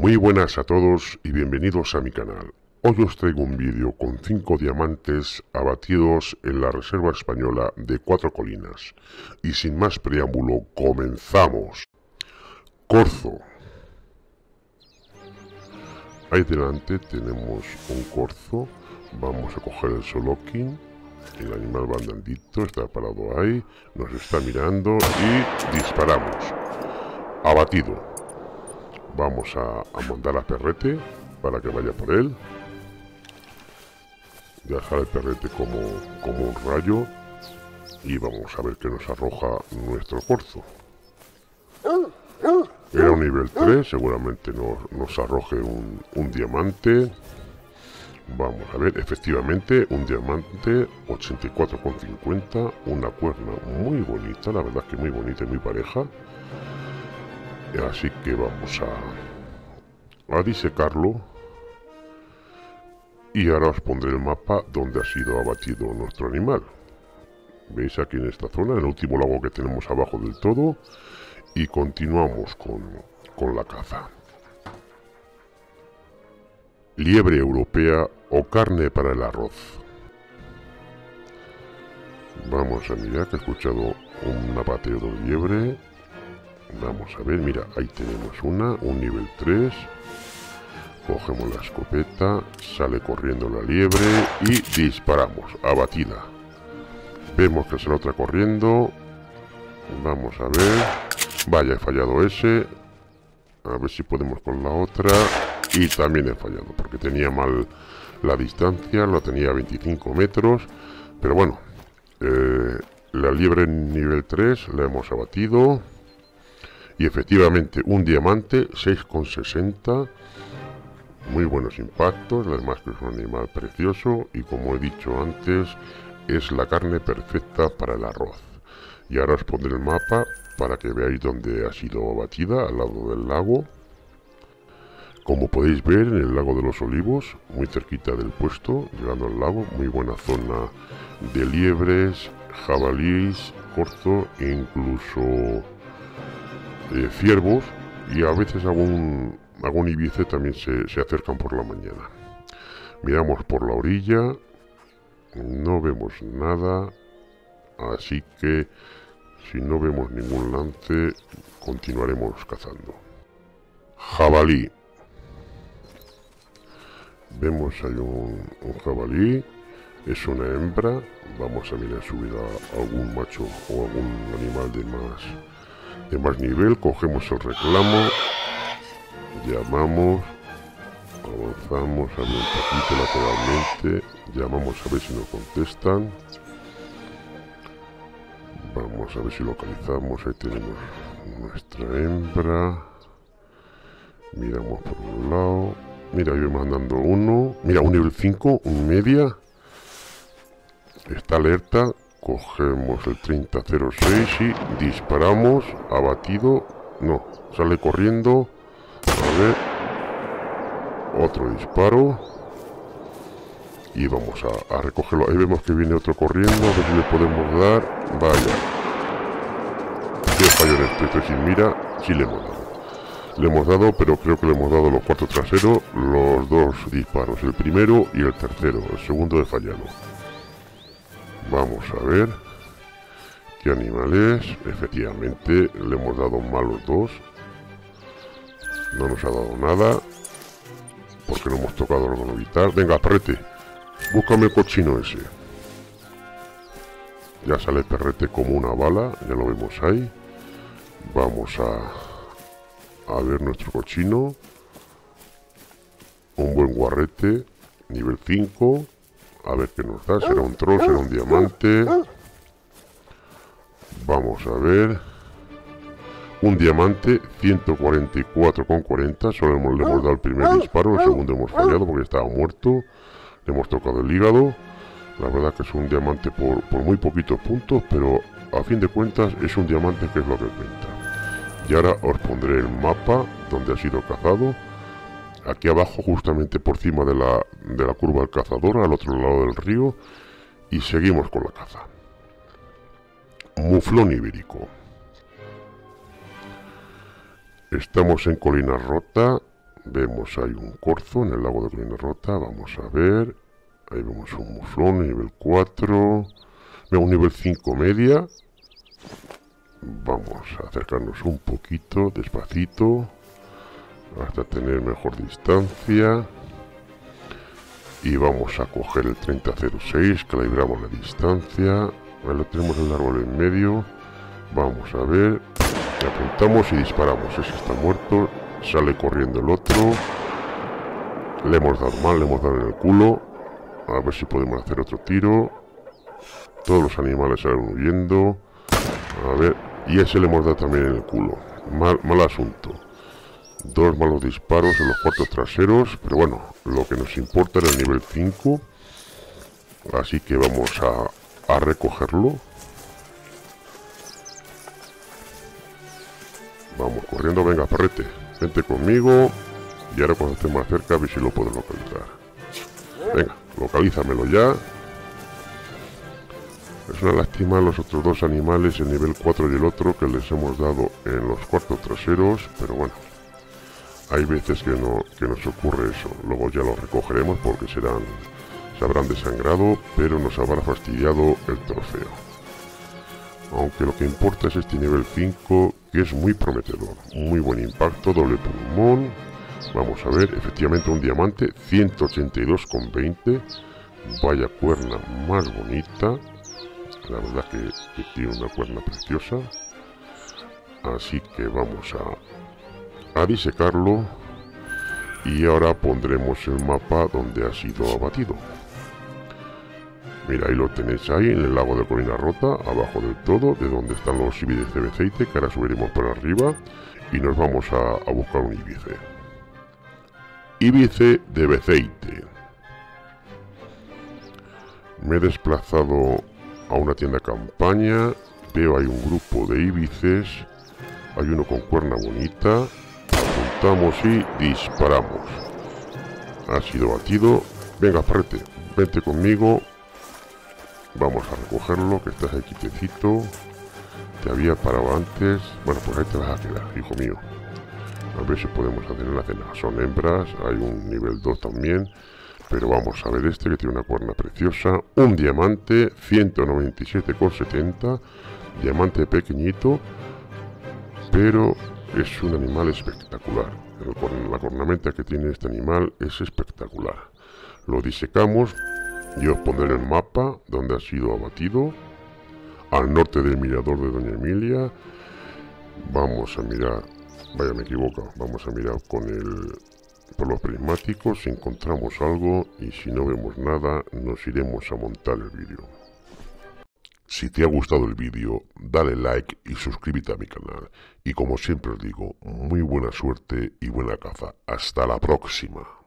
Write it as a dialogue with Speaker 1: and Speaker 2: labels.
Speaker 1: Muy buenas a todos y bienvenidos a mi canal. Hoy os traigo un vídeo con 5 diamantes abatidos en la Reserva Española de Cuatro Colinas. Y sin más preámbulo, comenzamos. Corzo. Ahí delante tenemos un corzo. Vamos a coger el solokin. El animal bandandito está parado ahí. Nos está mirando y disparamos. Abatido. Vamos a, mandar a Perrete para que vaya por él. Dejar el Perrete como, como un rayo. Y vamos a ver qué nos arroja nuestro corzo. Era un nivel 3, seguramente nos, nos arroje un, un diamante. Vamos a ver, efectivamente, un diamante 84,50, una cuerna muy bonita, la verdad que muy bonita y muy pareja. Así que vamos a, a disecarlo. Y ahora os pondré el mapa donde ha sido abatido nuestro animal. Veis aquí en esta zona, el último lago que tenemos abajo del todo. Y continuamos con, con la caza. Liebre europea o carne para el arroz. Vamos a mirar que he escuchado un abateo de liebre Vamos a ver, mira, ahí tenemos una, un nivel 3. Cogemos la escopeta, sale corriendo la liebre y disparamos, abatida. Vemos que la otra corriendo. Vamos a ver. Vaya, he fallado ese. A ver si podemos con la otra. Y también he fallado, porque tenía mal la distancia, lo tenía a 25 metros. Pero bueno, eh, la liebre nivel 3 la hemos abatido. Y efectivamente, un diamante 6,60. Muy buenos impactos, además que es un animal precioso y como he dicho antes, es la carne perfecta para el arroz. Y ahora os pondré el mapa para que veáis dónde ha sido abatida, al lado del lago. Como podéis ver en el lago de los olivos, muy cerquita del puesto, llegando al lago, muy buena zona de liebres, jabalíes, corzo e incluso eh, ciervos y a veces algún, algún ibice también se, se acercan por la mañana. Miramos por la orilla, no vemos nada, así que si no vemos ningún lance, continuaremos cazando. Jabalí. Vemos hay un, jabalí, es una hembra. Vamos a mirar subir a algún macho o algún animal de más de más nivel, cogemos el reclamo, llamamos, avanzamos a un poquito lateralmente, llamamos a ver si nos contestan. Vamos a ver si localizamos, ahí tenemos nuestra hembra. Miramos por un lado. Mira, yo mandando uno. Mira, un nivel 5, un media. Está alerta. Cogemos el 3006 y disparamos. Abatido. No, sale corriendo. A ver. Otro disparo. Y vamos a, recogerlo. Ahí vemos que viene otro corriendo. A ver si le podemos dar. Vaya. Qué fallo en este. Estoy sin mira. Sí le hemos dado. Le hemos dado, pero creo que le hemos dado los cuartos traseros. Los dos disparos. El primero y el tercero. El segundo he fallado. Vamos a ver qué animal es. Efectivamente, le hemos dado mal los dos. No nos ha dado nada. Porque no hemos tocado lo. Venga, perrete. Búscame el cochino ese. Ya sale perrete como una bala. Ya lo vemos ahí. Vamos a, a ver nuestro cochino. Un buen guarrete. Nivel 5. A ver qué nos da. Será un troll, será un diamante. Vamos a ver. Un diamante, 144,40. Solo hemos, le hemos dado el primer disparo. El segundo hemos fallado porque estaba muerto. Le hemos tocado el hígado. La verdad que es un diamante por, por muy poquitos puntos, pero a fin de cuentas es un diamante que es lo que cuenta. Y ahora os pondré el mapa donde ha sido cazado aquí abajo justamente por encima de la, de la curva del cazador al otro lado del río y seguimos con la caza muflón ibérico estamos en colina rota Vemos hay un corzo en el lago de Colina Rota. Vamos a ver. Ahí vemos un muflón, nivel 4. Veo un nivel 5 media. Vamos a acercarnos un poquito, despacito. Hasta tener mejor distancia. Y vamos a coger el 3006, calibramos la distancia. Lo tenemos el árbol en medio. Vamos a ver. apuntamos y disparamos. Ese está muerto. Sale corriendo el otro. Le hemos dado mal, le hemos dado en el culo. A ver si podemos hacer otro tiro. Todos los animales salen huyendo. A ver. Y ese le hemos dado también en el culo. Mal, mal asunto. Dos malos disparos en los cuartos traseros. Pero bueno, lo que nos importa era el nivel 5. Así que vamos a, recogerlo. Vamos corriendo, venga, perrete. Vente conmigo. Y ahora cuando esté más cerca, a ver si lo puedo localizar. Venga, localízamelo ya. Es una lástima los otros dos animales, el nivel 4 y el otro, que les hemos dado en los cuartos traseros, pero bueno, hay veces que, no, que nos ocurre eso. Luego ya lo recogeremos porque serán, se habrán desangrado, pero nos habrá fastidiado el trofeo. Aunque lo que importa es este nivel 5, que es muy prometedor. Muy buen impacto, doble pulmón. Vamos a ver, efectivamente un diamante, 182,20. Vaya cuerna más bonita. La verdad que, que tiene una cuerna preciosa. Así que vamos a, a disecarlo. Y ahora pondremos el mapa donde ha sido abatido. Mira, ahí lo tenéis ahí, en el lago de Colina Rota, abajo del todo, de donde están los ibices de Beceite, que ahora subiremos para arriba y nos vamos a, a buscar un ibice. Ibice de Beceite. Me he desplazado a una tienda campaña, veo hay un grupo de ibices, hay uno con cuerna bonita, apuntamos y disparamos. Ha sido batido. Venga, parrete, vente conmigo, Vamos a recogerlo, que estás aquí quietecito. Te había parado antes. Bueno, pues ahí te vas a quedar, hijo mío. A ver si podemos hacer la cena. Son hembras, hay un nivel 2 también. Pero vamos a ver este que tiene una cuerna preciosa. Un diamante, 197,70. Diamante pequeñito. Pero es un animal espectacular. La cornamenta que tiene este animal es espectacular. Lo disecamos yo os pondré el mapa donde ha sido abatido. Al norte del mirador de Doña Emilia. Vamos a mirar. Vaya, me equivoco. Vamos a mirar con el por los prismáticos si encontramos algo y si no vemos nada nos iremos a montar el vídeo. Si te ha gustado el vídeo, dale like y suscríbete a mi canal. Y como siempre os digo, muy buena suerte y buena caza. Hasta la próxima.